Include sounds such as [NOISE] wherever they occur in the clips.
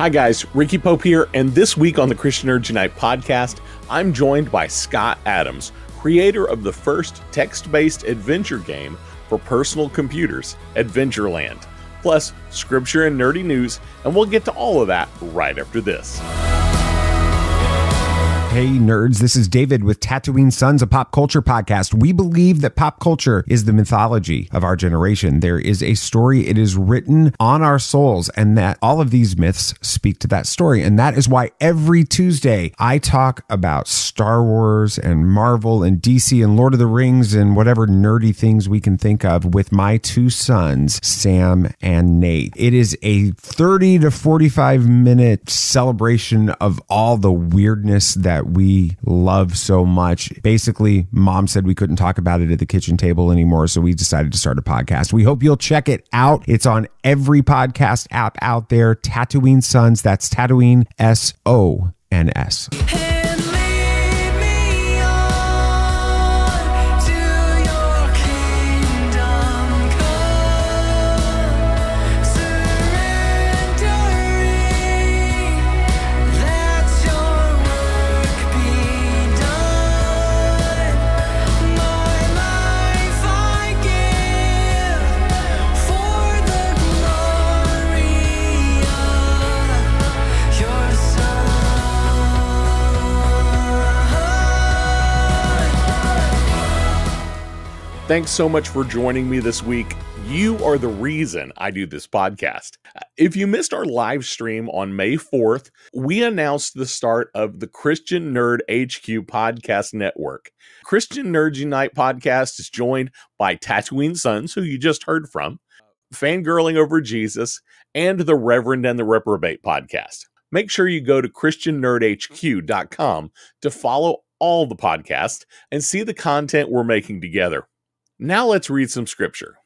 Hi, guys. Ricky Pope here, and this week on the Christian Nerd Unite podcast, I'm joined by Scott Adams, creator of the first text based adventure game for personal computers, Adventureland, plus scripture and nerdy news, and we'll get to all of that right after this. Hey, nerds, this is David with Tatooine Sons, a pop culture podcast. We believe that pop culture is the mythology of our generation. There is a story, it is written on our souls, and that all of these myths speak to that story. And that is why every Tuesday I talk about Star Wars and Marvel and DC and Lord of the Rings and whatever nerdy things we can think of with my two sons, Sam and Nate. It is a 30 to 45 minute celebration of all the weirdness that we love so much. Basically, mom said we couldn't talk about it at the kitchen table anymore, so we decided to start a podcast. We hope you'll check it out. It's on every podcast app out there. Tatooine Sons, that's Tatooine S O N S. Thanks so much for joining me this week. You are the reason I do this podcast. If you missed our live stream on May 4th, we announced the start of the Christian Nerd HQ podcast network. Christian Nerds Unite podcast is joined by Tatooine Sons, who you just heard from, Fangirling Over Jesus, and the Reverend and the Reprobate podcast. Make sure you go to ChristianNerdHQ.com to follow all the podcasts and see the content we're making together. Now let's read some scripture.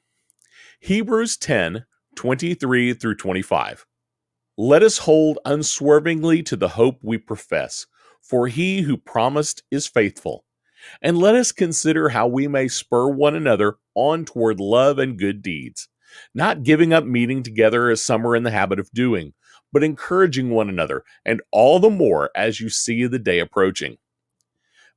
Hebrews 10 23 through 25. Let us hold unswervingly to the hope we profess, for he who promised is faithful. And let us consider how we may spur one another on toward love and good deeds, not giving up meeting together as some are in the habit of doing, but encouraging one another, and all the more as you see the day approaching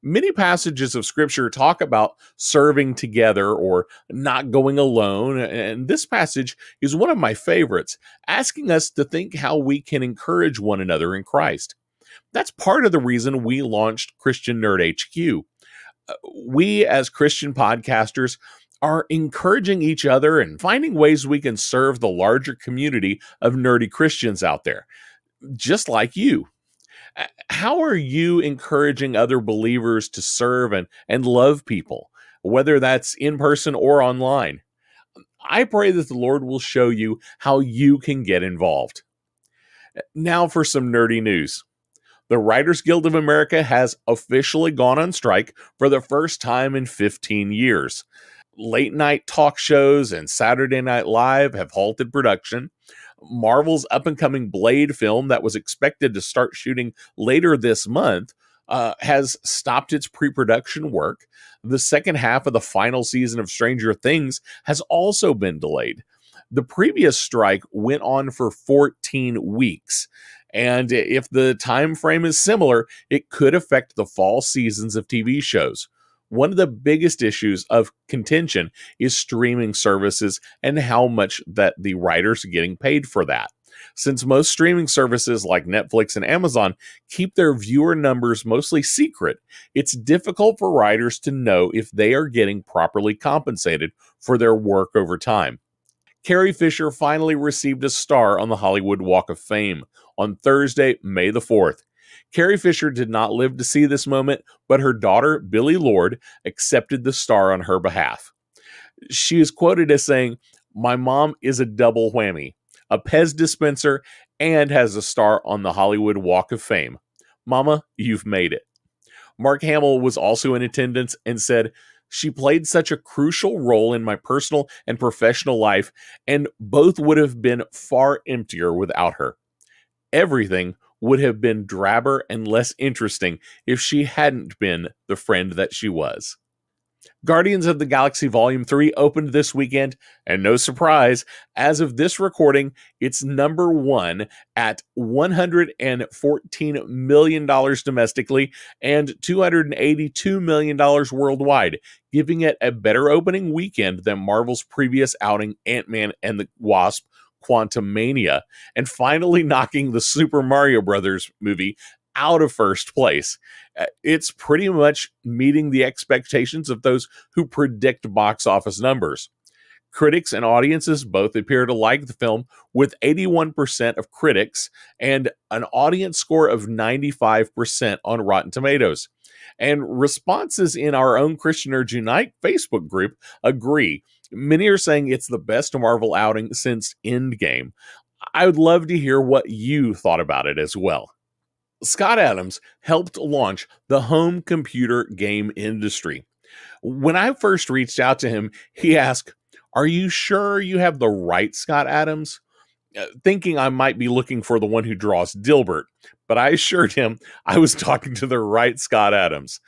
many passages of scripture talk about serving together or not going alone. And this passage is one of my favorites, asking us to think how we can encourage one another in Christ. That's part of the reason we launched Christian Nerd HQ. Uh, we, as Christian podcasters, are encouraging each other and finding ways we can serve the larger community of nerdy Christians out there, just like you how are you encouraging other believers to serve and, and love people, whether that's in person or online? I pray that the Lord will show you how you can get involved. Now for some nerdy news. The Writers Guild of America has officially gone on strike for the first time in 15 years. Late night talk shows and Saturday Night Live have halted production. Marvel's up and coming Blade film that was expected to start shooting later this month uh, has stopped its pre production work. The second half of the final season of Stranger Things has also been delayed. The previous strike went on for 14 weeks. And if the time frame is similar, it could affect the fall seasons of TV shows one of the biggest issues of contention is streaming services and how much that the writers are getting paid for that. Since most streaming services like Netflix and Amazon keep their viewer numbers mostly secret, it's difficult for writers to know if they are getting properly compensated for their work over time. Carrie Fisher finally received a star on the Hollywood Walk of Fame on Thursday, May the 4th. Carrie Fisher did not live to see this moment, but her daughter, Billie Lourd, accepted the star on her behalf. She is quoted as saying, My mom is a double whammy, a Pez dispenser, and has a star on the Hollywood Walk of Fame. Mama, you've made it. Mark Hamill was also in attendance and said, She played such a crucial role in my personal and professional life, and both would have been far emptier without her. Everything would have been drabber and less interesting if she hadn't been the friend that she was. Guardians of the Galaxy Volume 3 opened this weekend, and no surprise, as of this recording, it's number one at $114 million domestically and $282 million worldwide, giving it a better opening weekend than Marvel's previous outing, Ant Man and the Wasp. Quantumania, and finally knocking the Super Mario Brothers movie out of first place. Uh, it's pretty much meeting the expectations of those who predict box office numbers. Critics and audiences both appear to like the film, with 81% of critics and an audience score of 95% on Rotten Tomatoes. And responses in our own Christian Nerds Unite Facebook group agree. Many are saying it's the best Marvel outing since Endgame. I would love to hear what you thought about it as well. Scott Adams helped launch the home computer game industry. When I first reached out to him, he asked, Are you sure you have the right Scott Adams? Uh, thinking I might be looking for the one who draws Dilbert, but I assured him I was [LAUGHS] talking to the right Scott Adams.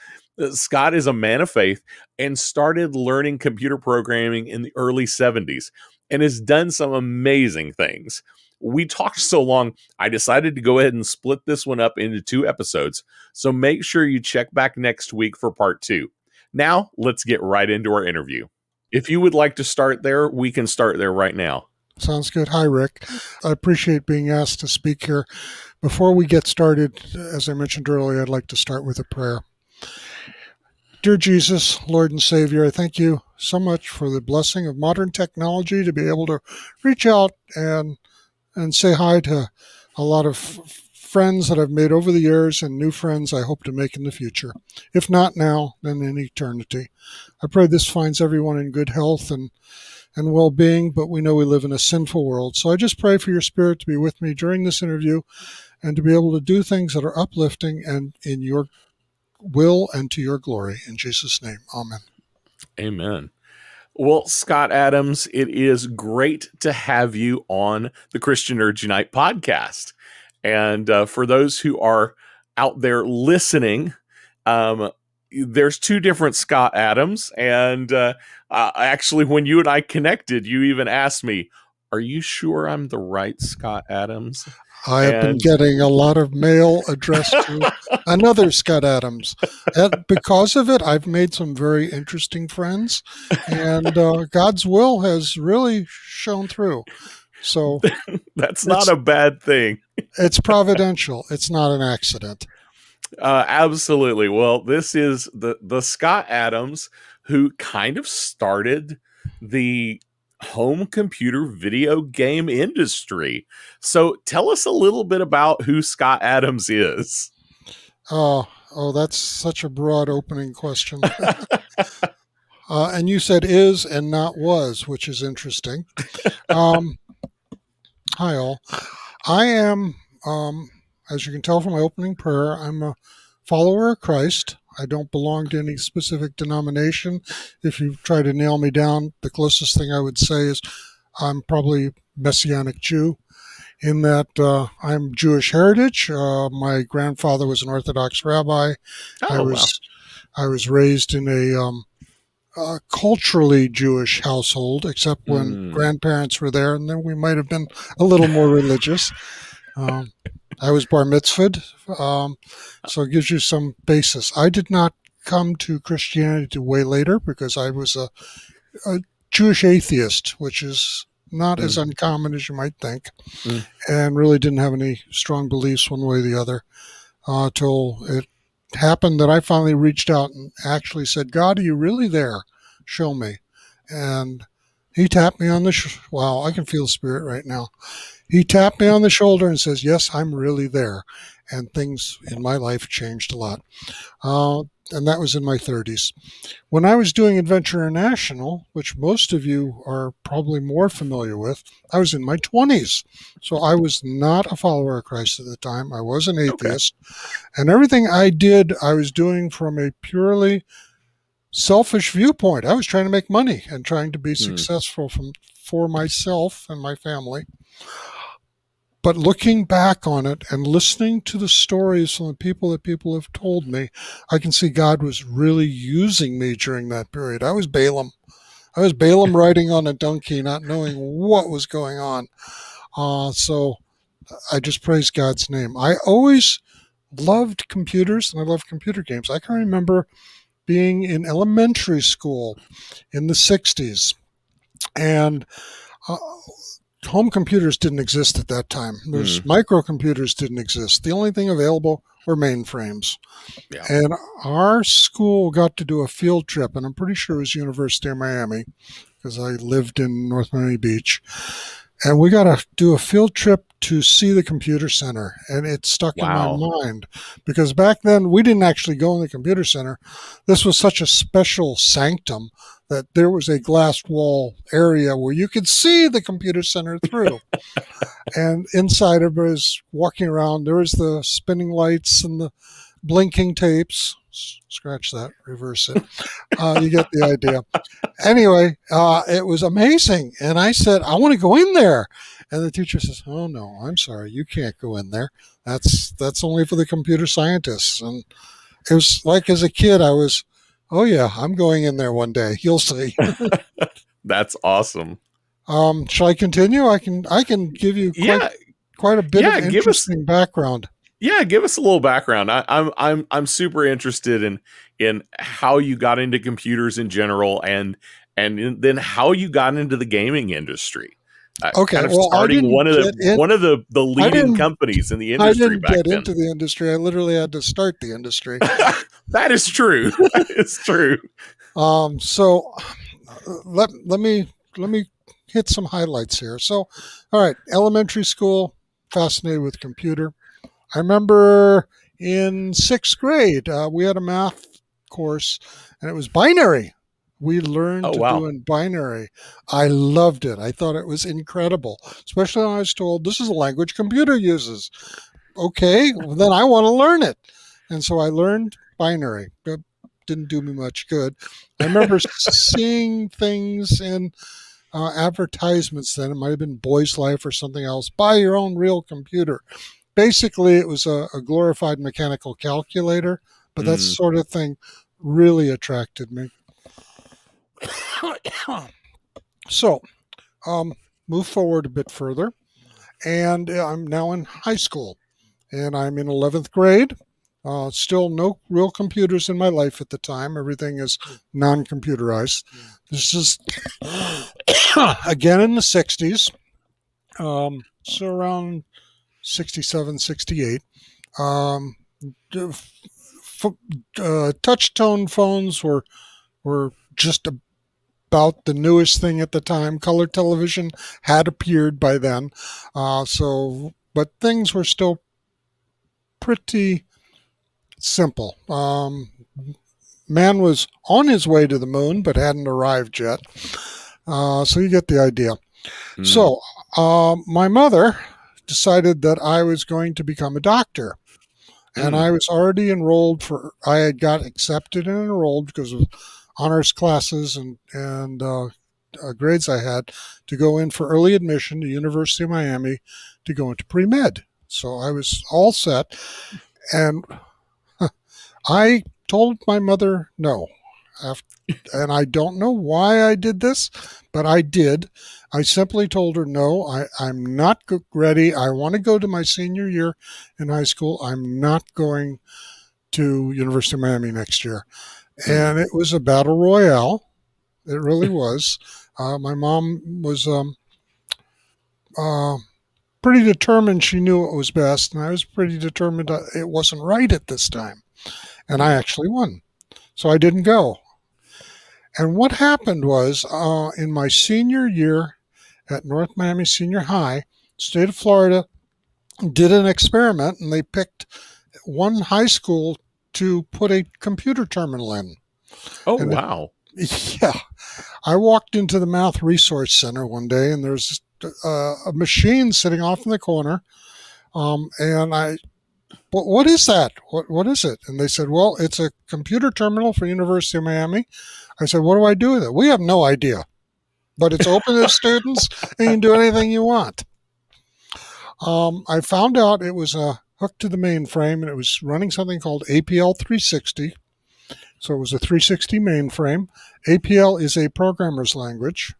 Scott is a man of faith and started learning computer programming in the early 70s and has done some amazing things we talked so long, I decided to go ahead and split this one up into two episodes. So make sure you check back next week for part two. Now, let's get right into our interview. If you would like to start there, we can start there right now. Sounds good. Hi, Rick. I appreciate being asked to speak here. Before we get started, as I mentioned earlier, I'd like to start with a prayer. Dear Jesus, Lord and Savior, I thank you so much for the blessing of modern technology to be able to reach out and and say hi to a lot of friends that I've made over the years and new friends I hope to make in the future. If not now, then in eternity. I pray this finds everyone in good health and and well-being, but we know we live in a sinful world. So I just pray for your spirit to be with me during this interview and to be able to do things that are uplifting and in your will and to your glory. In Jesus' name. Amen. Amen. Well, Scott Adams, it is great to have you on the Christian Nerds Unite podcast. And uh, for those who are out there listening, um, there's two different Scott Adams. And uh, uh, actually, when you and I connected, you even asked me, Are you sure I'm the right Scott Adams? I have and... been getting a lot of mail addressed to [LAUGHS] another Scott Adams. And because of it, I've made some very interesting friends, and uh, God's will has really shown through. So [LAUGHS] that's not a bad thing. it's providential. It's not an accident. Uh, absolutely. Well, this is the the Scott Adams who kind of started the home computer video game industry. So tell us a little bit about who Scott Adams is. Oh, oh, that's such a broad opening question. [LAUGHS] uh, and you said is and not was, which is interesting. Um, hi, all. I am, um, as you can tell from my opening prayer, I'm a follower of Christ. I don't belong to any specific denomination. If you try to nail me down, the closest thing I would say is I'm probably Messianic Jew in that uh, I'm Jewish heritage. Uh, my grandfather was an Orthodox rabbi. Oh, I was wow. I was raised in a um, uh, culturally Jewish household, except when mm. grandparents were there, and then we might have been a little more [LAUGHS] religious. Um, I was bar mitzvahed, um, so it gives you some basis. I did not come to Christianity way later because I was a, a Jewish atheist, which is not mm. as uncommon as you might think, mm. and really didn't have any strong beliefs one way or the other uh, till it happened that I finally reached out and actually said, God, are you really there? Show me. And he tapped me on the, sh- wow, I can feel the spirit right now. He tapped me on the shoulder and says, Yes, I'm really there. And things in my life changed a lot. Uh, and that was in my 30s. When I was doing Adventure International, which most of you are probably more familiar with, I was in my 20s. So I was not a follower of Christ at the time. I was an atheist. Okay. And everything I did, I was doing from a purely selfish viewpoint. I was trying to make money and trying to be mm. successful from for myself and my family. But looking back on it and listening to the stories from the people that people have told me, I can see God was really using me during that period. I was Balaam. I was Balaam [LAUGHS] riding on a donkey, not knowing what was going on. Uh, so I just praise God's name. I always loved computers and I love computer games. I can remember being in elementary school in the 60s and uh, home computers didn't exist at that time. There's mm. microcomputers didn't exist. The only thing available were mainframes. Yeah. And our school got to do a field trip, and I'm pretty sure it was University of Miami because I lived in North Miami Beach. And we got to do a field trip to see the computer center. And it stuck wow. in my mind because back then we didn't actually go in the computer center. This was such a special sanctum that there was a glass wall area where you could see the computer center through. [LAUGHS] and inside of it was walking around. There was the spinning lights and the blinking tapes. Scratch that, reverse it. Uh, you get the idea. Anyway, uh, it was amazing. And I said, I want to go in there. And the teacher says, Oh no, I'm sorry, you can't go in there. That's that's only for the computer scientists. And it was like as a kid, I was Oh yeah, I'm going in there one day. You'll see. [LAUGHS] That's awesome. Um, shall I continue? I can I can give you quite, yeah. quite a bit yeah, of interesting us, background. Yeah, give us a little background. I, I'm I'm I'm super interested in in how you got into computers in general and and then how you got into the gaming industry. Okay, kind of well, starting one of the in, one of the the leading companies in the industry. I didn't get then. into the industry. I literally had to start the industry. [LAUGHS] that is true. [LAUGHS] that is true. Um, so let let me let me hit some highlights here. So, all right, elementary school, fascinated with computer. I remember in sixth grade uh, we had a math course, and it was binary we learned oh, to wow. do in binary. I loved it. I thought it was incredible, especially when I was told this is a language computer uses. Okay, well, then I want to learn it. And so I learned binary. It didn't do me much good. I remember [LAUGHS] seeing things in uh, advertisements then. It might have been Boys Life or something else. Buy your own real computer. Basically, it was a, a glorified mechanical calculator, but that mm. sort of thing really attracted me. [COUGHS] so, um, move forward a bit further, and uh, I'm now in high school, and I'm in 11th grade. Uh, still no real computers in my life at the time. Everything is non computerized. This is [COUGHS] again in the 60s, um, so around 67, 68. Um, uh, touch tone phones were were just a, about the newest thing at the time. Color television had appeared by then, uh, so but things were still pretty simple. Um, man was on his way to the moon, but hadn't arrived yet. Uh, so you get the idea. Mm. So uh, my mother decided that I was going to become a doctor. And mm. I was already enrolled for, I had got accepted and enrolled because of honors classes and and uh, uh, grades I had to go in for early admission to University of Miami to go into pre med. So I was all set, and [LAUGHS] I told my mother no. After, and I don't know why I did this, but I did. I simply told her, no, I, I'm not ready. I want to go to my senior year in high school. I'm not going to University of Miami next year and it was a battle royale. It really [LAUGHS] was. Uh, my mom was um, uh, pretty determined. She knew it was best, and I was pretty determined it wasn't right at this time. And I actually won, so I didn't go. And what happened was, uh, in my senior year at North Miami Senior High, state of Florida did an experiment, and they picked one high school to put a computer terminal in. Oh, and wow. It, [LAUGHS] yeah. I walked into the Math Resource Center one day and there's uh, a machine sitting off in the corner. Um, and I, but what is that? What, what is it? And they said, well, it's a computer terminal for University of Miami. I said, what do I do with it? We have no idea, but it's open to [LAUGHS] students and you can do anything you want. Um, I found out it was a hooked to the mainframe and it was running something called APL 360. So it was a 360 mainframe. APL is a programmer's language,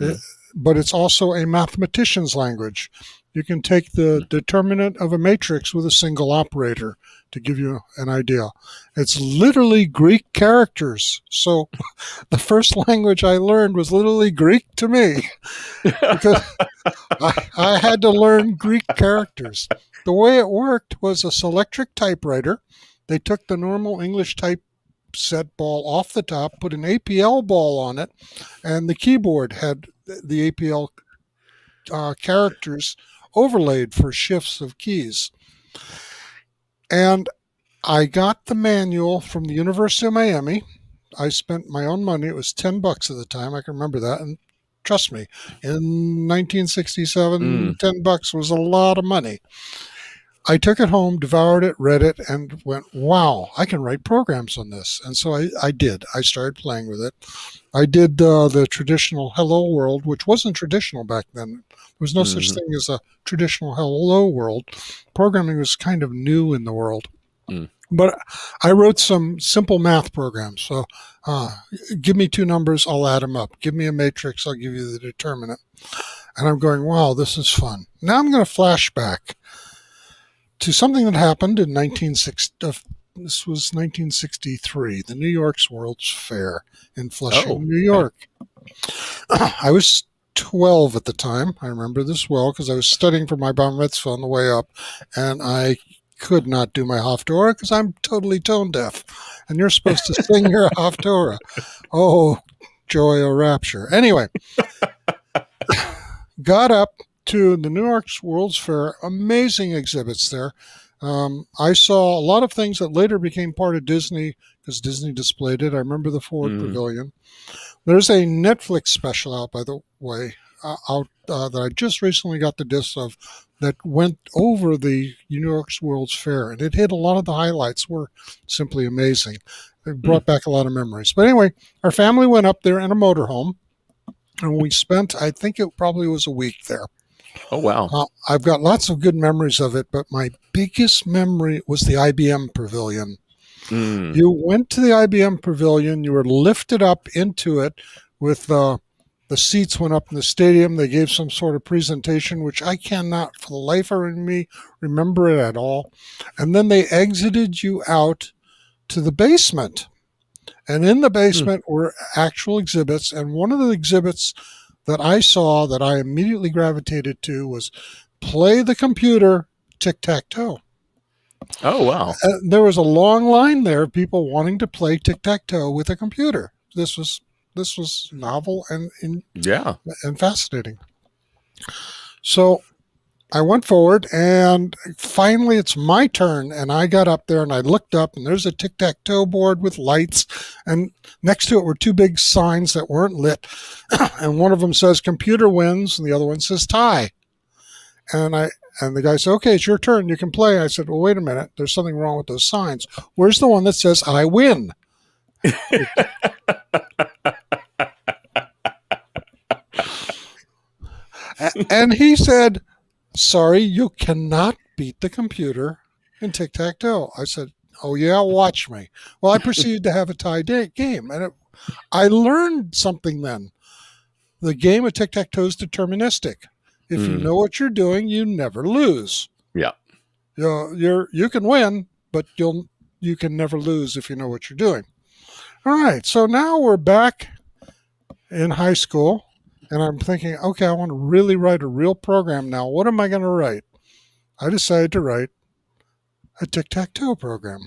uh, but it's also a mathematician's language. You can take the determinant of a matrix with a single operator to give you an idea. It's literally Greek characters. So [LAUGHS] the first language I learned was literally Greek to me [LAUGHS] because I, I had to learn Greek characters. The way it worked was a Selectric typewriter. They took the normal English type set ball off the top, put an APL ball on it, and the keyboard had the APL uh, characters overlaid for shifts of keys. And I got the manual from the University of Miami. I spent my own money. It was 10 bucks at the time. I can remember that. And trust me, in 1967, Mm. 10 bucks was a lot of money. I took it home, devoured it, read it, and went, wow, I can write programs on this. And so I, I did. I started playing with it. I did uh, the traditional Hello World, which wasn't traditional back then. There was no such Mhm. thing as a traditional Hello World. Programming was kind of new in the world. Mm. But I wrote some simple math programs. So uh, give me two numbers, I'll add them up. Give me a matrix, I'll give you the determinant. And I'm going, wow, this is fun. Now I'm going to flashback to something that happened in 1960. Uh, this was 1963, the New York's World's Fair in Flushing, Oh, New York. Okay. [CLEARS THROAT] I was 12 at the time. I remember this well because I was studying for my bar mitzvah on the way up, and I could not do my Haftorah because I'm totally tone deaf. And you're supposed to sing your [LAUGHS] Haftorah. Oh, joy or rapture. Anyway, [LAUGHS] got up to the New York's World's Fair. Amazing exhibits there. Um, I saw a lot of things that later became part of Disney because Disney displayed it. I remember the Ford Mm. Pavilion. There's a Netflix special out, by the way, out uh, that I just recently got the disc of that went over the New York's World's Fair, and it hit a lot of the highlights. were simply amazing. It brought back a lot of memories. But anyway, our family went up there in a motorhome, and we spent, I think it probably was a week there. Oh wow. Uh, I've got lots of good memories of it, but my biggest memory was the IBM Pavilion. Mm. You went to the IBM Pavilion, you were lifted up into it with uh, the seats went up in the stadium. They gave some sort of presentation, which I cannot, for the life of me, remember it at all. And then they exited you out to the basement. And in the basement were actual exhibits. And one of the exhibits that I saw that I immediately gravitated to was play the computer tic tac toe. Oh wow. Uh, there was a long line there of people wanting to play tic tac toe with a computer. This was this was novel and, and Yeah. and fascinating. So I went forward, and finally it's my turn. And I got up there and I looked up, and there's a tic tac toe board with lights, and next to it were two big signs that weren't lit. [COUGHS] and one of them says "Computer wins," and the other one says "Tie." And I and the guy said, "Okay, it's your turn. You can play." I said, "Well, wait a minute. There's something wrong with those signs. Where's the one that says I win?" [LAUGHS] and he said, Sorry, you cannot beat the computer in tic tac toe. I said, Oh, yeah, watch me. Well, I proceeded to have a tie da- game. And it, I learned something then. The game of tic tac toe is deterministic. If you Mm. know what you're doing, you never lose. Yeah. You know, you're you can win, but you'll you can never lose if you know what you're doing. All right, so now we're back in high school, and I'm thinking, okay, I want to really write a real program now. What am I going to write? I decided to write a tic tac toe program.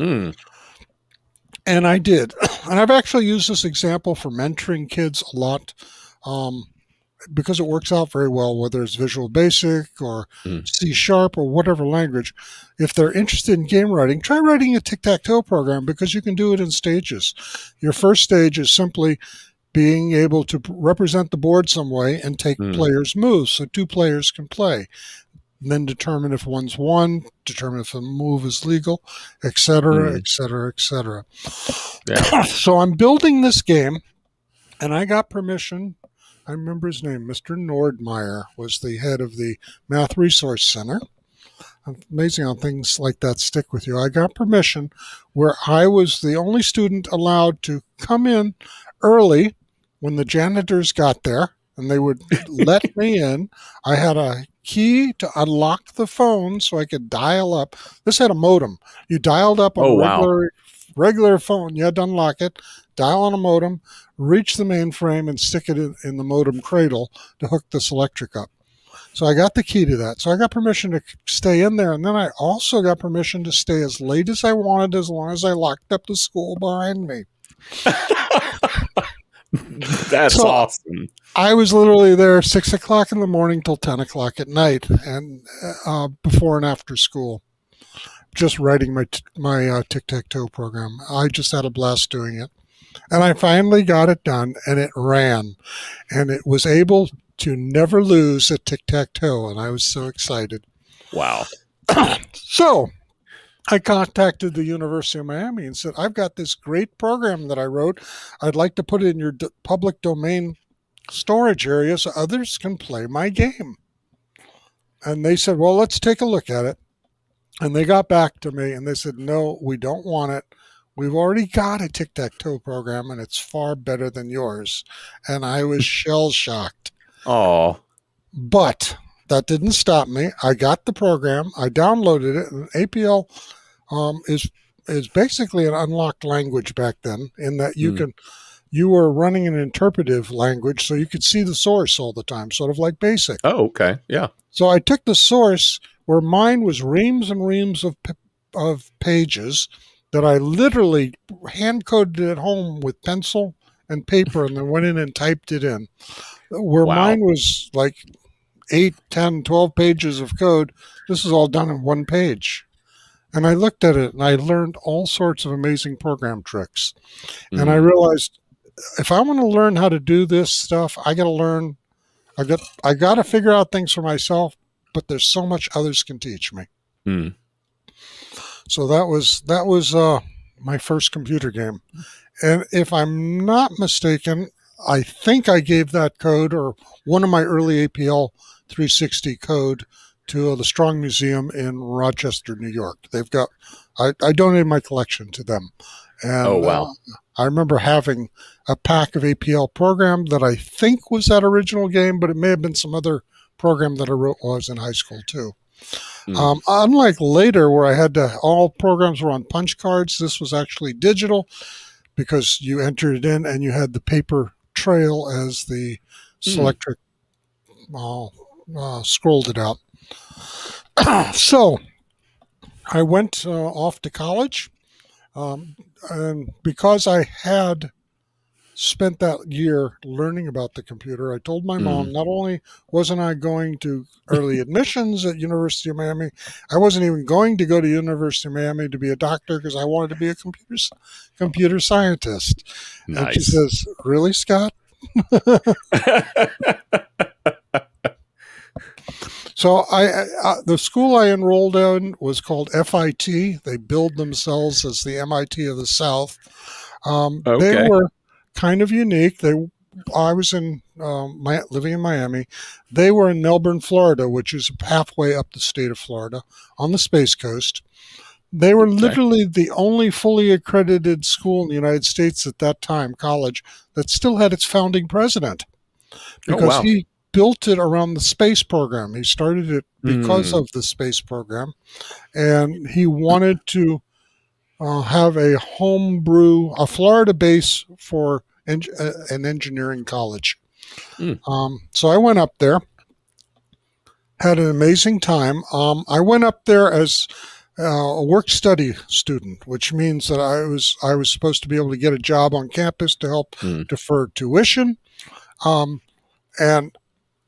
Mm. And I did. [CLEARS THROAT] And I've actually used this example for mentoring kids a lot um, because it works out very well, whether it's Visual Basic or Mm. C Sharp or whatever language. If they're interested in game writing, try writing a tic tac toe program because you can do it in stages. Your first stage is simply being able to represent the board some way and take Mm. players' moves so two players can play. And then determine if one's won, determine if a move is legal, et cetera, Mm. et cetera, et cetera. Yeah. [COUGHS] so I'm building this game, and I got permission I remember his name, Mr. Nordmeyer, was the head of the Math Resource Center. Amazing how things like that stick with you. I got permission where I was the only student allowed to come in early when the janitors got there and they would [LAUGHS] let me in. I had a key to unlock the phone so I could dial up. This had a modem. You dialed up on Oh, a wow. regular regular phone. You had to unlock it, dial on a modem, reach the mainframe, and stick it in, in the modem cradle to hook this Selectric up. So I got the key to that. So I got permission to stay in there. And then I also got permission to stay as late as I wanted as long as I locked up the school behind me. [LAUGHS] [LAUGHS] That's So- awesome. I was literally there six o'clock in the morning till 10 o'clock at night and uh, before and after school, just writing my, t- my uh, tic tac toe program. I just had a blast doing it. And I finally got it done and it ran and it was able to never lose a tic tac toe. And I was so excited. Wow. [CLEARS THROAT] So I contacted the University of Miami and said, I've got this great program that I wrote. I'd like to put it in your d- public domain storage area so others can play my game. And they said, Well, let's take a look at it. And they got back to me and they said, No, we don't want it. We've already got a tic tac toe program and it's far better than yours. And I was [LAUGHS] shell shocked. Oh, But that didn't stop me. I got the program. I downloaded it. And APL um, is is basically an unlocked language back then, in that you Hmm. can you were running an interpretive language, so you could see the source all the time, sort of like BASIC. oh, okay. Yeah. So I took the source where mine was reams and reams of of pages that I literally hand coded at home with pencil and paper, and then went in and typed it in. Where Wow. mine was like 8, 10, 12 pages of code, this is all done in one page. And I looked at it and I learned all sorts of amazing program tricks. And I Mhm. realized if I want to learn how to do this stuff, I got to learn. I got I got to figure out things for myself. But there's so much others can teach me. Mm. So that was that was uh, my first computer game. And if I'm not mistaken, I think I gave that code or one of my early APL 360 code to the Strong Museum in Rochester, New York. They've got I, I donated my collection to them. And Oh, wow. uh, I remember having a pack of APL program that I think was that original game, but it may have been some other program that I wrote while I was in high school too. Hmm. Um, unlike later, where I had to, all programs were on punch cards, this was actually digital because you entered it in and you had the paper trail as the Hmm. selectric uh, uh, scrolled it out. [CLEARS THROAT] so I went uh, off to college. Um, and because I had spent that year learning about the computer, I told my mom not only wasn't I going to early [LAUGHS] admissions at University of Miami, I wasn't even going to go to University of Miami to be a doctor because I wanted to be a computer computer scientist. And she says, "Really, Scott?" [LAUGHS] [LAUGHS] So I, I the school I enrolled in was called FIT. They billed themselves as the MIT of the South. Um, Okay. They were kind of unique. They I was in um, my, living in Miami. They were in Melbourne, Florida, which is halfway up the state of Florida on the Space Coast. They were literally the only fully accredited school in the United States at that time, college, that still had its founding president Oh, because wow. he built it around the space program. He started it because Hmm. of the space program, and he wanted to uh, have a homebrew, a Florida base for en- uh, an engineering college. Hmm. Um, so I went up there, had an amazing time. Um, I went up there as uh, a work study student, which means that I was I was supposed to be able to get a job on campus to help Hmm. defer tuition, um, and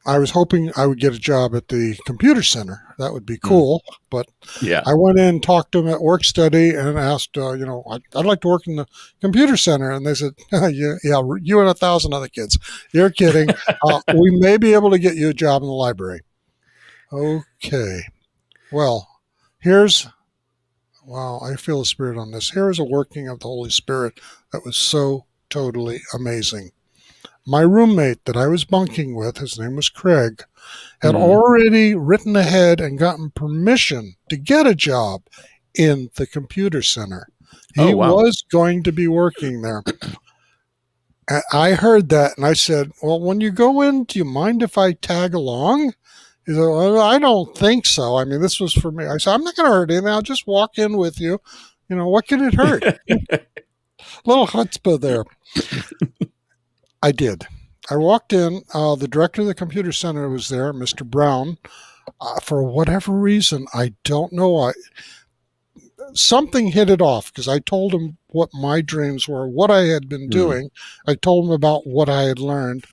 I was hoping I would get a job at the computer center. That would be cool. But yeah. I went in, talked to them at work study, and asked, uh, you know, I'd, I'd like to work in the computer center. And they said, [LAUGHS] yeah, yeah, you and a thousand other kids. You're kidding. [LAUGHS] uh, we may be able to get you a job in the library. Okay. Well, here's, wow, I feel the spirit on this. Here is a working of the Holy Spirit that was so totally amazing. My roommate that I was bunking with, his name was Craig, had Mhm. already written ahead and gotten permission to get a job in the computer center. He Oh, wow. was going to be working there. [CLEARS THROAT] And I heard that and I said, Well, when you go in, do you mind if I tag along? He said, well, I don't think so. I mean, this was for me. I said, I'm not going to hurt anything. I'll just walk in with you. You know, what can it hurt? [LAUGHS] Little chutzpah there. I did. I walked in. Uh, the director of the computer center was there, Mr. Brown. Uh, for whatever reason, I don't know. I something hit it off because I told him what my dreams were, what I had been Hmm. doing. I told him about what I had learned,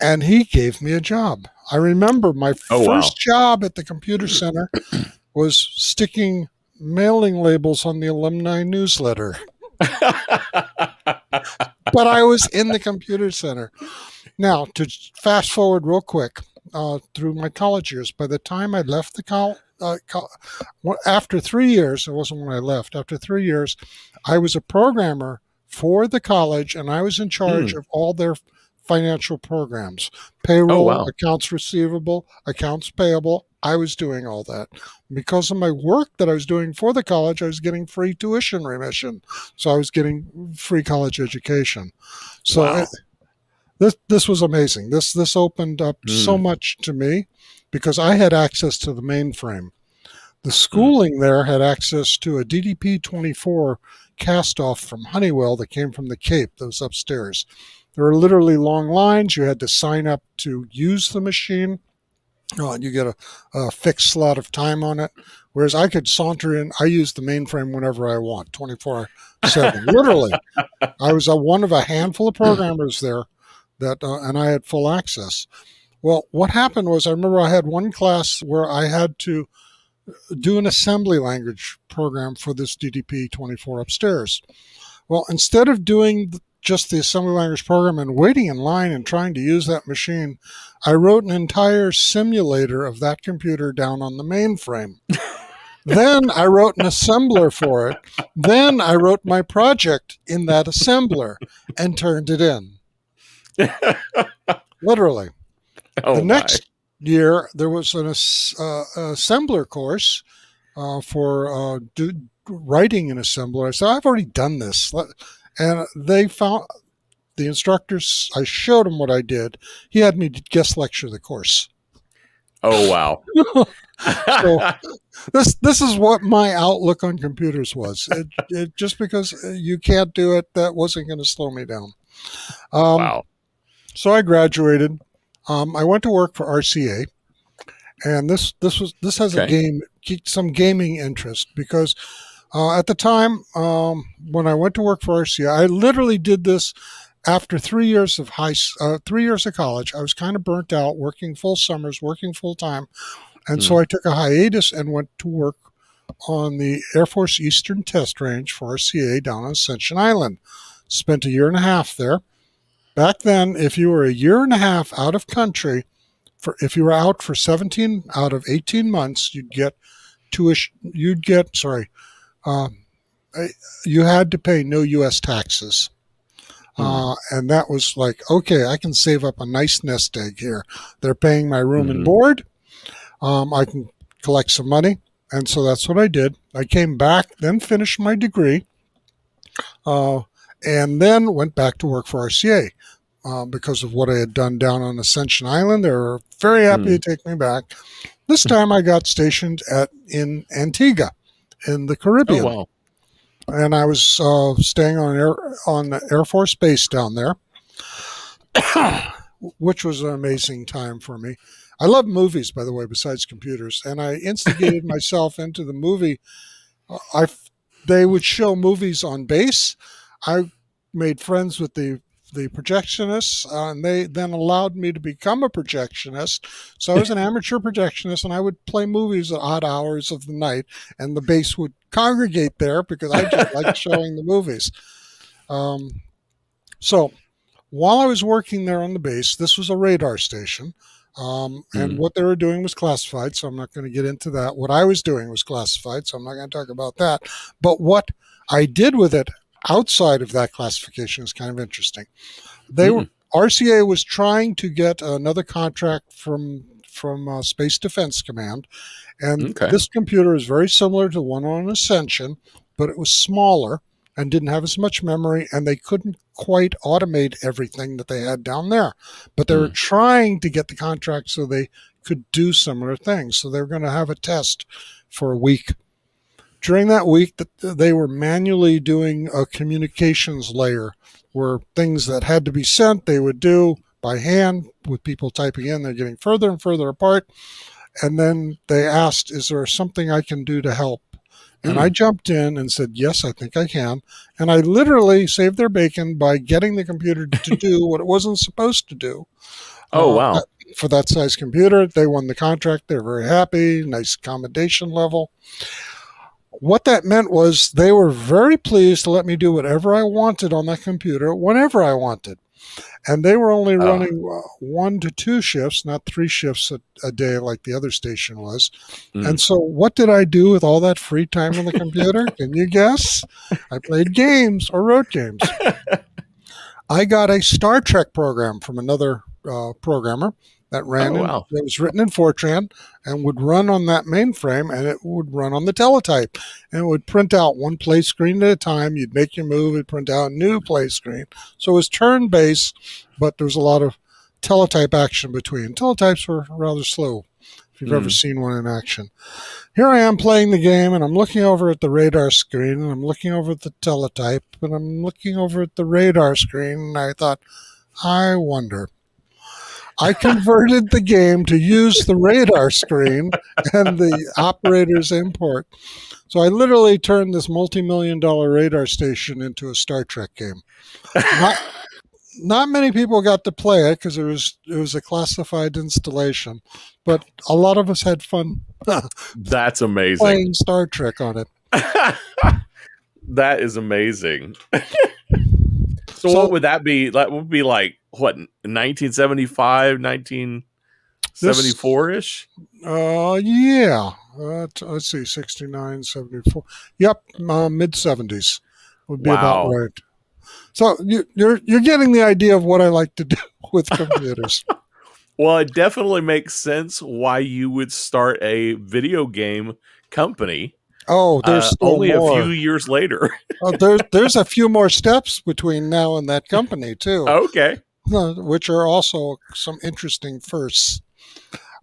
and he gave me a job. I remember my Oh, wow. first job at the computer center [CLEARS THROAT] was sticking mailing labels on the alumni newsletter [LAUGHS] but I was in the computer center. Now, to fast forward real quick uh, through my college years, by the time I left the college, uh, col- after three years, it wasn't when I left, after three years, I was a programmer for the college and I was in charge of all their financial programs payroll, wow. accounts receivable, accounts payable. I was doing all that. Because of my work that I was doing for the college, I was getting free tuition remission. So I was getting free college education. So Wow. it- this this was amazing. This this opened up so Mm. much to me because I had access to the mainframe. The schooling there had access to a DDP 24 cast off from Honeywell that came from the Cape that was upstairs. There were literally long lines. You had to sign up to use the machine. Oh, you get a, a fixed slot of time on it. Whereas I could saunter in, I use the mainframe whenever I want, 24 7. [LAUGHS] Literally. I was a, one of a handful of programmers there that, uh, and I had full access. Well, what happened was I remember I had one class where I had to do an assembly language program for this DDP 24 upstairs. Well, instead of doing just the assembly language program and waiting in line and trying to use that machine, I wrote an entire simulator of that computer down on the mainframe. [LAUGHS] then I wrote an assembler for it. Then I wrote my project in that assembler and turned it in. [LAUGHS] Literally oh, the my. next year there was an uh, assembler course uh, for uh, writing an assembler. I said, I've already done this. Let- And they found the instructors, I showed him what I did. He had me guest lecture the course. Oh wow. [LAUGHS] so, This this is what my outlook on computers was. It, it, just because you can't do it, that wasn't going to slow me down. Um, wow. so I graduated. Um, I went to work for RCA, and this this was this has a game some gaming interest because uh, at the time um, when I went to work for RCA, I literally did this after three years of high uh, three years of college. I was kind of burnt out, working full summers, working full time, and so I took a hiatus and went to work on the Air Force Eastern Test Range for RCA down on Ascension Island. Spent a year and a half there back then, if you were a year and a half out of country, for if you were out for 17 out of 18 months, you'd get tuition. You'd get sorry, um, you had to pay no U.S. taxes. Uh, and that was like, okay, I can save up a nice nest egg here. They're paying my room and Mhm. board. Um, I can collect some money. And so that's what I did. I came back, then finished my degree, uh, and then went back to work for RCA uh, because of what I had done down on Ascension Island. They were very happy Hmm. to take me back. This time I got stationed at in Antigua in the Oh Caribbean wow. and I was uh, staying on air on the Air Force Base down there, [COUGHS] which was an amazing time for me. I love movies, by the way, besides computers, and I instigated [LAUGHS] myself into the movie. I they would show movies on base. I made friends with the the projectionists, uh, and they then allowed me to become a projectionist. So I was an [LAUGHS] amateur projectionist, and I would play movies at odd hours of the night, and the base would congregate there because I just liked [LAUGHS] showing the movies. Um, so while I was working there on the base, this was a radar station. Um, and Hmm. what they were doing was classified, so I'm not going to get into that. What I was doing was classified, so I'm not going to talk about that. But what I did with it outside of that classification is kind of interesting. They were RCA was trying to get another contract from from uh, Space Defense Command, and Okay. this computer is very similar to one on Ascension, but it was smaller and didn't have as much memory, and they couldn't quite automate everything that they had down there. But they were Hmm. trying to get the contract so they could do similar things. So they were going to have a test for a week. During that week, th- they were manually doing a communications layer where things that had to be sent they would do by hand with people typing in. They're getting further and further apart. And then they asked, Is there something I can do to help? And Hmm. I jumped in and said, Yes, I think I can. And I literally saved their bacon by getting the computer to [LAUGHS] do what it wasn't supposed to do. Oh, Uh, wow. For that size computer, they won the contract. They're very happy, nice accommodation level. What that meant was they were very pleased to let me do whatever I wanted on that computer whenever I wanted. And they were only Oh. running uh, one to two shifts, not three shifts a, a day like the other station was. Mm. And so, what did I do with all that free time on the computer? [LAUGHS] Can you guess? I played games or wrote games. [LAUGHS] I got a Star Trek program from another uh, programmer that ran. Oh, in- wow. that was written in Fortran and would run on that mainframe, and it would run on the teletype, and it would print out one play screen at a time. You'd make your move, it'd print out a new play screen. So it was turn based, but there was a lot of teletype action between. Teletypes were rather slow. If you've ever Mhm. seen one in action. Here I am playing the game and I'm looking over at the radar screen and I'm looking over at the teletype and I'm looking over at the radar screen and I thought, I wonder. I converted the game to use the radar screen and the operator's import. So I literally turned this multi-million dollar radar station into a Star Trek game. Not, not many people got to play it because it was it was a classified installation, but a lot of us had fun [LAUGHS] That's amazing. playing Star Trek on it. [LAUGHS] that is amazing. [LAUGHS] so, So- what would that be? That would be like what 1975, 1974 ish. Uh, yeah. Uh, t- let's see, 69, 74. Yep, uh, mid 70s would be about right. So you, you're you're getting the idea of what I like to do [LAUGHS] with computers. [LAUGHS] Well, it definitely makes sense why you would start a video game company Oh, there's uh, only more. a few years later. [LAUGHS] Oh, there's there's a few more steps between now and that company too. okay. uh, which are also some interesting firsts.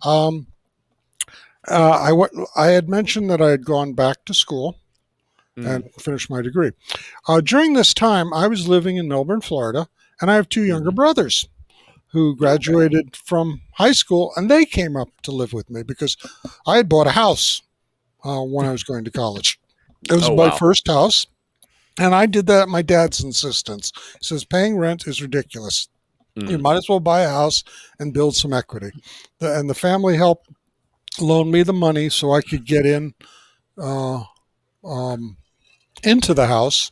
Um, uh, I went, I had mentioned that I had gone back to school Mm. and finished my degree. Uh, during this time, I was living in Melbourne, Florida, and I have two younger Mhm. brothers who graduated from high school, and they came up to live with me because I had bought a house uh, when I was going to college. It was Oh, my wow. first house, and I did that at my dad's insistence. He says paying rent is ridiculous you Mm. might as well buy a house and build some equity. The, and the family helped loan me the money so I could get in uh, um, into the house.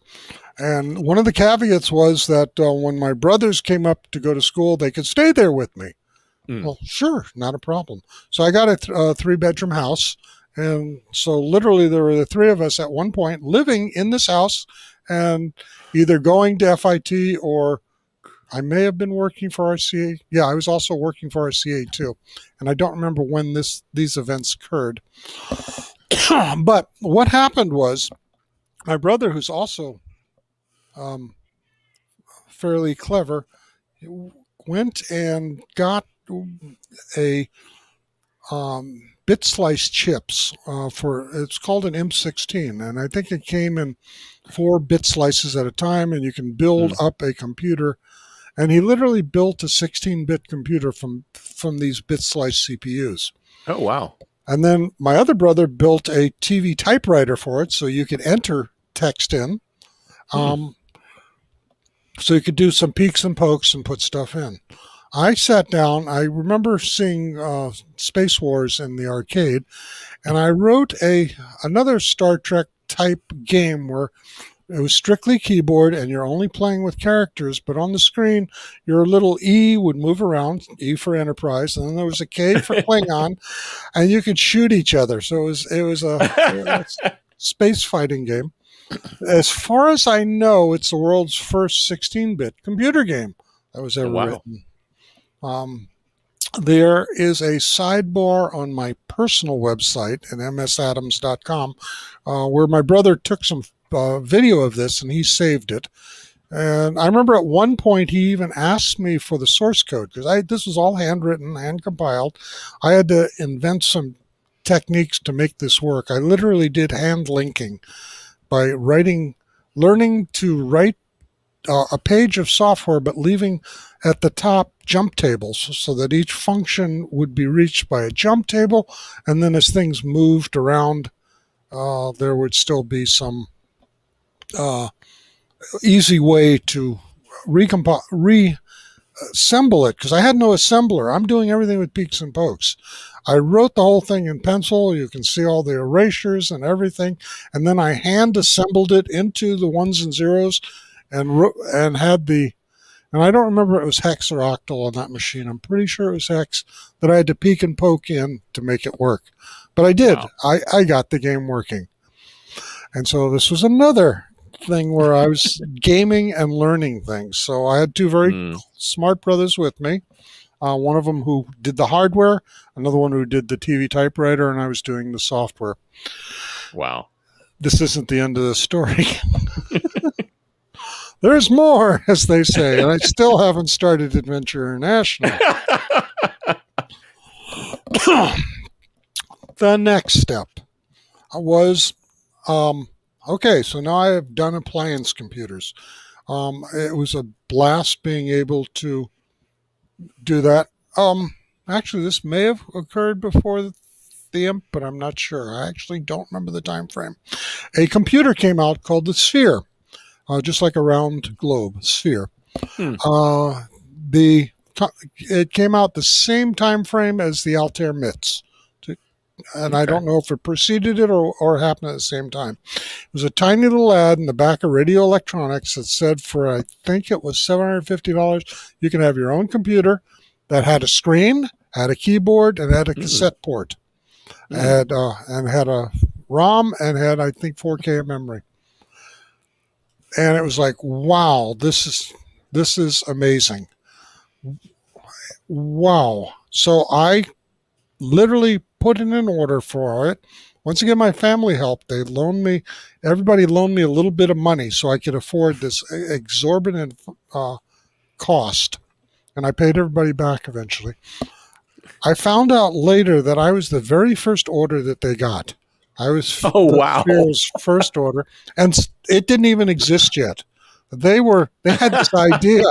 And one of the caveats was that uh, when my brothers came up to go to school, they could stay there with me. Mm. Well, sure, not a problem. So I got a th- uh, three bedroom house. And so literally there were the three of us at one point living in this house and either going to FIT or I may have been working for RCA. Yeah, I was also working for RCA too. And I don't remember when this these events occurred. [CLEARS THROAT] but what happened was my brother, who's also um, fairly clever, went and got a um, bit slice chips uh, for it's called an M16, and I think it came in four bit slices at a time, and you can build up a computer. And he literally built a 16-bit computer from from these bit slice CPUs. Oh wow. And then my other brother built a TV typewriter for it, so you could enter text in. Hmm. Um, so you could do some peeks and pokes and put stuff in. I sat down. I remember seeing uh, Space Wars in the arcade, and I wrote a another Star Trek type game where it was strictly keyboard and you're only playing with characters, but on the screen your little E would move around, E for Enterprise, and then there was a K for [LAUGHS] Klingon, and you could shoot each other. So it was it was a, a [LAUGHS] space fighting game. As far as I know, it's the world's first 16-bit computer game. that was ever Oh, wow. written. Um, there is a sidebar on my personal website at msadams.com uh, where my brother took some uh, video of this and he saved it. And I remember at one point he even asked me for the source code because I this was all handwritten, hand compiled. I had to invent some techniques to make this work. I literally did hand linking by writing, learning to write uh, a page of software, but leaving at the top jump tables so that each function would be reached by a jump table. And then as things moved around, uh, there would still be some uh, easy way to reassemble it because I had no assembler. I'm doing everything with peeks and pokes. I wrote the whole thing in pencil. You can see all the erasures and everything. And then I hand assembled it into the ones and zeros and and had the and I don't remember if it was hex or octal on that machine. I'm pretty sure it was hex that I had to peek and poke in to make it work. But I did. Wow. I, I got the game working. And so this was another thing where I was [LAUGHS] gaming and learning things. So I had two very Mm. smart brothers with me. Uh, one of them who did the hardware, another one who did the TV typewriter, and I was doing the software. Wow. This isn't the end of the story. [LAUGHS] There's more, [LAUGHS] as they say, and I still haven't started Adventure International. [COUGHS] the next step was um, okay, so now I have done appliance computers. Um, it was a blast being able to do that. Um, actually, this may have occurred before the, the imp, but I'm not sure. I actually don't remember the time frame. A computer came out called the Sphere, uh, just like a round globe, sphere. Hmm. Uh, the it came out the same time frame as the Altair MITS. And I don't know if it preceded it or, or happened at the same time. It was a tiny little ad in the back of Radio Electronics that said for I think it was seven hundred fifty dollars, you can have your own computer that had a screen, had a keyboard, and had a Mm. cassette port, Mm. had uh, and had a ROM and had I think four K of memory. And it was like, wow, this is this is amazing. Wow. So I literally put in an order for it. Once again, my family helped. They loaned me, everybody loaned me a little bit of money so I could afford this exorbitant uh, cost. And I paid everybody back eventually. I found out later that I was the very first order that they got. I was [LAUGHS] Oh, the wow. [LAUGHS] First order, and it didn't even exist yet. They were they had this idea,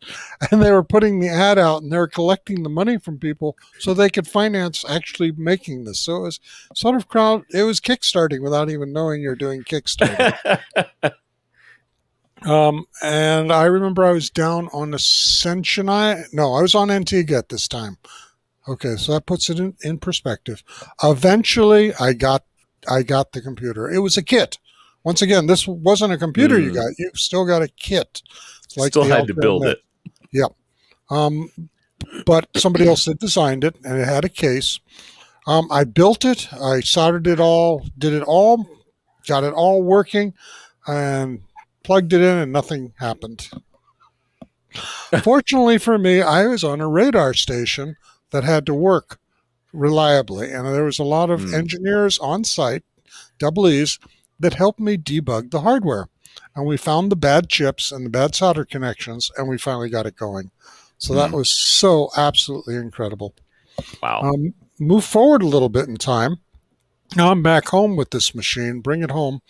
[LAUGHS] and they were putting the ad out, and they were collecting the money from people so they could finance actually making this. So it was sort of crowd. It was kickstarting without even knowing you're doing Kickstarter. Um, and I remember I was down on Ascension. I no, I was on Antigua at this time. Okay, so that puts it in, in perspective. Eventually, I got I got the computer. It was a kit. Once again, this wasn't a computer you Mm. got. You still got a kit. It's Still the had to build Met. it. Um, but somebody else had designed it, and it had a case. Um, I built it. I soldered it all, did it all, got it all working, and plugged it in, and nothing happened. [LAUGHS] Fortunately for me, I was on a radar station that had to work reliably, and there was a lot of Hmm. engineers on site, double E's, that helped me debug the hardware. And we found the bad chips and the bad solder connections, and we finally got it going. So that Hmm. was so absolutely incredible. Wow. Um, move forward a little bit in time. Now I'm back home with this machine, bring it home,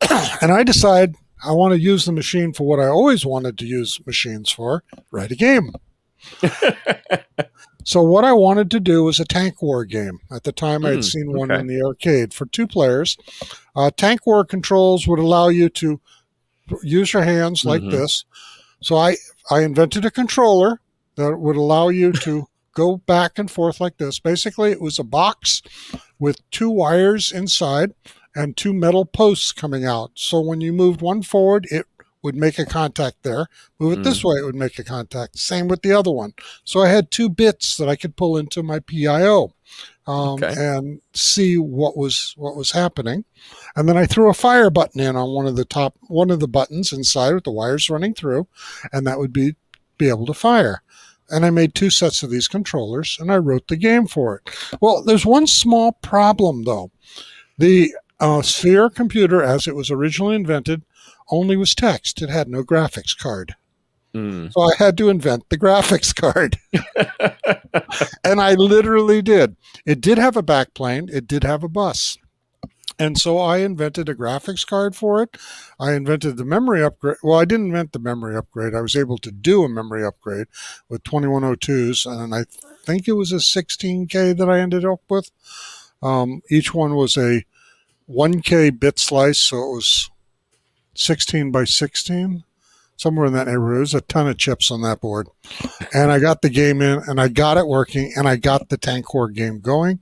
[COUGHS] and I decide I want to use the machine for what I always wanted to use machines for write a game. [LAUGHS] so, what I wanted to do was a tank war game. At the time, I Hmm, had seen one okay. in the arcade for two players. Uh, tank war controls would allow you to use your hands like Mhm. this. So, I, I invented a controller that would allow you to go back and forth like this. Basically, it was a box with two wires inside and two metal posts coming out. So when you moved one forward, it would make a contact there. Move it this way, it would make a contact. Same with the other one. So I had two bits that I could pull into my PIO um, Okay. and see what was what was happening. And then I threw a fire button in on one of the top one of the buttons inside with the wires running through, and that would be be able to fire. And I made two sets of these controllers and I wrote the game for it. Well, there's one small problem though. The uh, Sphere computer, as it was originally invented, only was text. It had no graphics card. Mm. So I had to invent the graphics card. [LAUGHS] and I literally did. It did have a backplane, it did have a bus. And so I invented a graphics card for it. I invented the memory upgrade. Well, I didn't invent the memory upgrade. I was able to do a memory upgrade with 2102s, and I think it was a 16K that I ended up with. Um, each one was a 1K bit slice, so it was 16 by 16 somewhere in that neighborhood. There's a ton of chips on that board. And I got the game in and I got it working and I got the Tank War game going.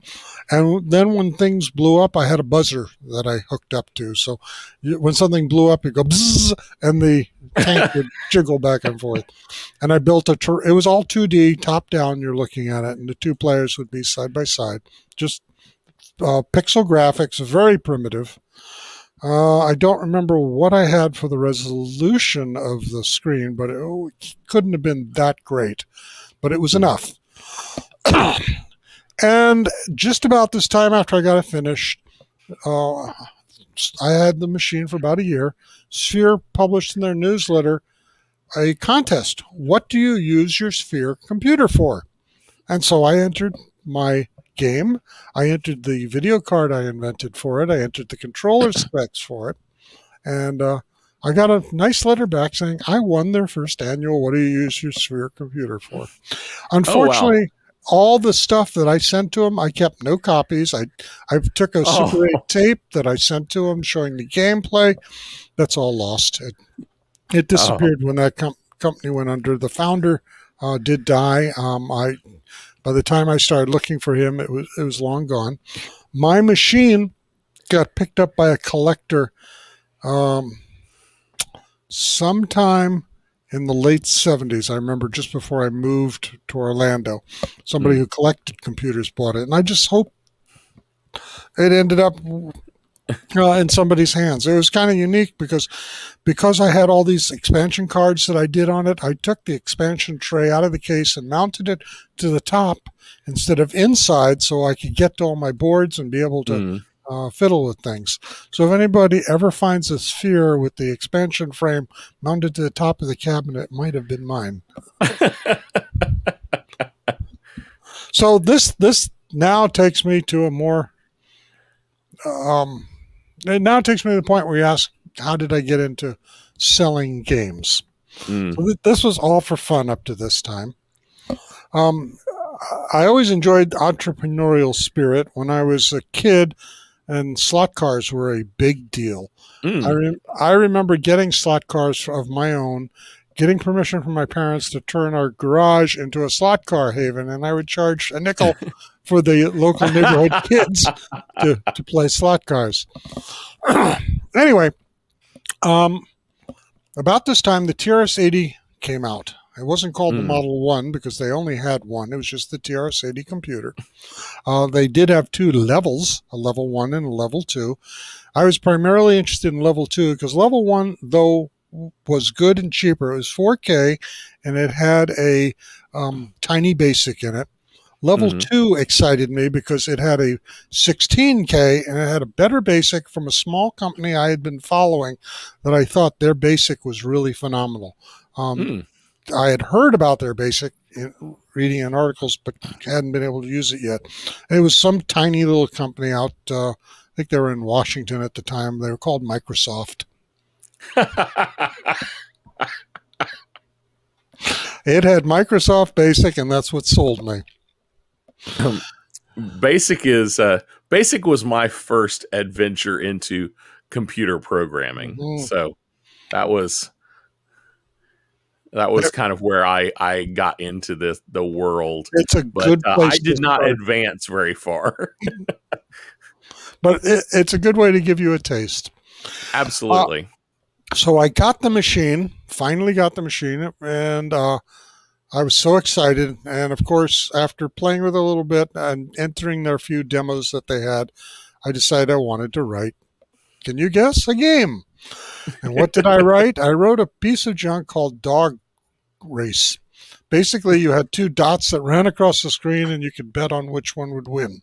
And then when things blew up, I had a buzzer that I hooked up to. So when something blew up, you go bzzz, and the tank [LAUGHS] would jiggle back and forth. And I built a, tur- it was all 2D, top down, you're looking at it, and the two players would be side by side. Just uh, pixel graphics, very primitive. Uh, I don't remember what I had for the resolution of the screen, but it, oh, couldn't have been that great. But it was enough. [COUGHS] and just about this time after I got it finished, uh, I had the machine for about a year. Sphere published in their newsletter a contest. What do you use your Sphere computer for? And so I entered my game. I entered the video card I invented for it. I entered the controller [COUGHS] specs for it. And uh, I got a nice letter back saying I won their first annual What Do You Use Your Sphere Computer For? Unfortunately, oh, wow. all the stuff that I sent to them, I kept no copies. I, I took a oh. Super 8 tape that I sent to them showing the gameplay. That's all lost. It, it disappeared oh. when that com- company went under. The founder uh, did die. Um, I by the time I started looking for him, it was it was long gone. My machine got picked up by a collector um, sometime in the late 70s. I remember just before I moved to Orlando, somebody mm. who collected computers bought it. And I just hope it ended up uh, in somebody's hands. It was kind of unique because because I had all these expansion cards that I did on it. I took the expansion tray out of the case and mounted it to the top instead of inside, so I could get to all my boards and be able to. Mm. Uh, fiddle with things. So if anybody ever finds a sphere with the expansion frame mounted to the top of the cabinet, it might have been mine. [LAUGHS] so this this now takes me to a more um, it now takes me to the point where you ask, how did I get into selling games? Mm. So th- this was all for fun up to this time. Um, I always enjoyed entrepreneurial spirit when I was a kid, and slot cars were a big deal. Mm. I, re- I remember getting slot cars of my own, getting permission from my parents to turn our garage into a slot car haven, and I would charge a nickel [LAUGHS] for the local neighborhood [LAUGHS] kids to, to play slot cars. [CLEARS THROAT] anyway, um, about this time, the TRS 80 came out. It wasn't called mm. the hmm. Model 1 because they only had one. It was just the TRS 80 computer. Uh, they did have two levels, a level 1 and a level 2. I was primarily interested in level 2 because level 1, though was good and cheaper, it was 4K and it had a um, tiny basic in it. Level mm-hmm. two excited me because it had a 16K and it had a better basic from a small company I had been following that I thought their basic was really phenomenal. Um, mm. I had heard about their basic in, reading in articles, but hadn't been able to use it yet. It was some tiny little company out, uh, I think they were in Washington at the time. They were called Microsoft. [LAUGHS] it had Microsoft Basic, and that's what sold me. [LAUGHS] Basic is uh, Basic was my first adventure into computer programming. Mm-hmm. So that was that was kind of where I I got into this the world. It's a but, good uh, I did not start. advance very far. [LAUGHS] but it, it's a good way to give you a taste. Absolutely. Uh, so I got the machine, finally got the machine, and uh, I was so excited. And of course, after playing with it a little bit and entering their few demos that they had, I decided I wanted to write, can you guess, a game. And what did I write? I wrote a piece of junk called Dog Race. Basically, you had two dots that ran across the screen, and you could bet on which one would win.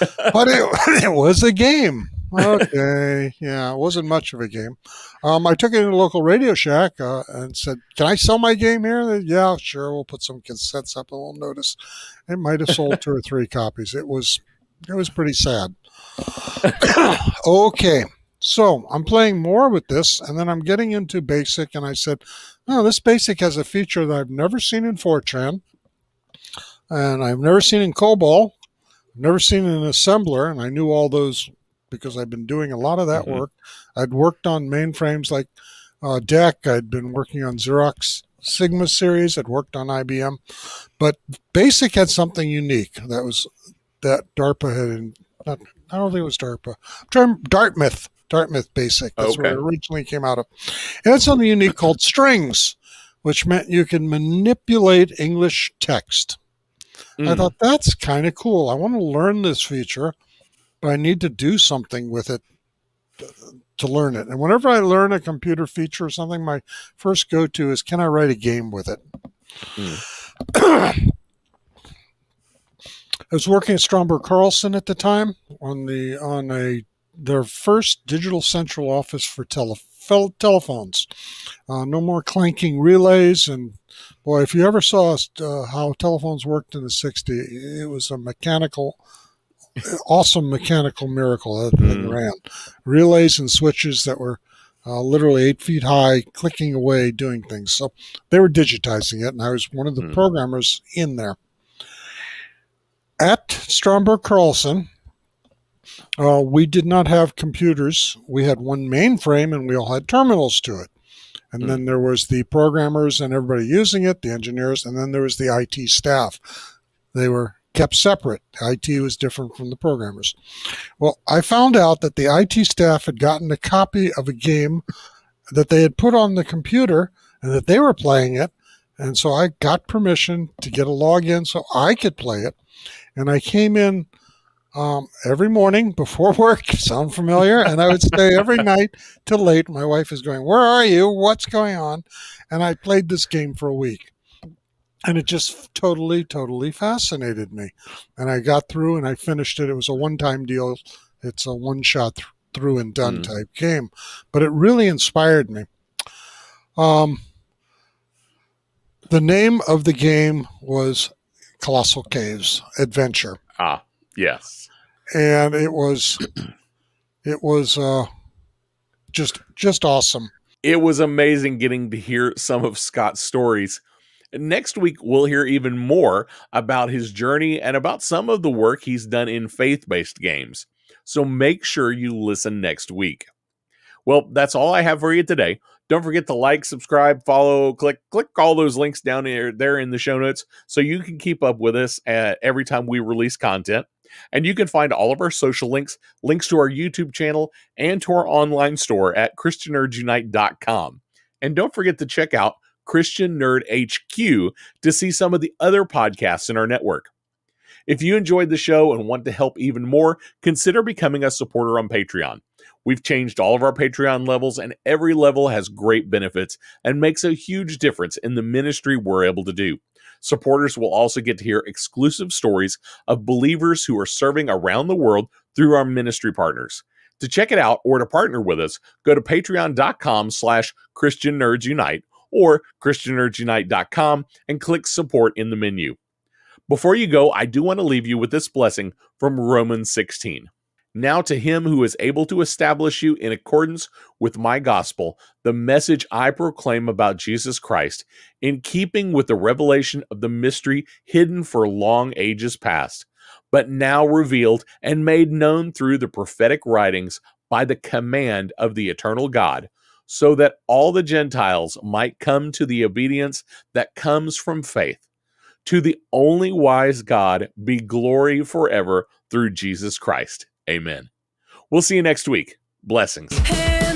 but it, [LAUGHS] it was a game. Okay, yeah, it wasn't much of a game. Um, I took it to a local Radio Shack uh, and said, "Can I sell my game here?" They, yeah, sure. We'll put some cassettes up, and we'll notice. It might have sold two or three copies. It was, it was pretty sad. [COUGHS] okay, so I'm playing more with this, and then I'm getting into basic, and I said, "Oh, this basic has a feature that I've never seen in Fortran, and I've never seen in COBOL." Never seen an assembler, and I knew all those because I've been doing a lot of that mm-hmm. work. I'd worked on mainframes like uh, DEC. I'd been working on Xerox Sigma series. I'd worked on IBM, but BASIC had something unique that was that DARPA had. Not, I don't think it was DARPA. Term Dartmouth. Dartmouth Basic. That's okay. where it originally came out of. It had something unique called strings, which meant you can manipulate English text. Mm. I thought that's kind of cool. I want to learn this feature but I need to do something with it to, learn it. And whenever I learn a computer feature or something, my first go to is can I write a game with it? Mm. I was working at Stromberg Carlson at the time on the on a their first digital central office for tele, telephones. Uh, no more clanking relays and boy, if you ever saw uh, how telephones worked in the 60s, it was a mechanical awesome mechanical miracle that thing mm. ran. Relays and switches that were uh, literally eight feet high, clicking away, doing things. So they were digitizing it, and I was one of the mm. programmers in there. At Stromberg Carlson, uh, we did not have computers. We had one mainframe, and we all had terminals to it. And mm. then there was the programmers and everybody using it, the engineers, and then there was the IT staff. They were kept separate. IT was different from the programmers. Well, I found out that the IT staff had gotten a copy of a game that they had put on the computer and that they were playing it. And so I got permission to get a login so I could play it. And I came in um, every morning before [LAUGHS] work. Sound familiar? And I would stay every [LAUGHS] night till late. My wife is going, Where are you? What's going on? And I played this game for a week and it just totally, totally fascinated me. And I got through and I finished it. It was a one time deal, it's a one shot th- through and done mm. type game, but it really inspired me. Um, the name of the game was Colossal Caves Adventure. Ah, yes. And it was, [CLEARS THROAT] it was uh, just just awesome. It was amazing getting to hear some of Scott's stories Next week, we'll hear even more about his journey and about some of the work he's done in faith based games. So make sure you listen next week. Well, that's all I have for you today. Don't forget to like, subscribe, follow, click, click all those links down there, there in the show notes so you can keep up with us at every time we release content. And you can find all of our social links, links to our YouTube channel, and to our online store at ChristianNerdsUnite.com. And don't forget to check out Christian Nerd HQ to see some of the other podcasts in our network. If you enjoyed the show and want to help even more, consider becoming a supporter on Patreon. We've changed all of our Patreon levels, and every level has great benefits and makes a huge difference in the ministry we're able to do. Supporters will also get to hear exclusive stories of believers who are serving around the world through our ministry partners. To check it out or to partner with us, go to patreon.com slash Christian Nerds Unite or ChristianNerdsUnite.com and click support in the menu. Before you go, I do want to leave you with this blessing from Romans 16. Now to him who is able to establish you in accordance with my gospel, the message I proclaim about Jesus Christ, in keeping with the revelation of the mystery hidden for long ages past, but now revealed and made known through the prophetic writings by the command of the eternal God so that all the Gentiles might come to the obedience that comes from faith. To the only wise God be glory forever through Jesus Christ. Amen. We'll see you next week. Blessings. Hey.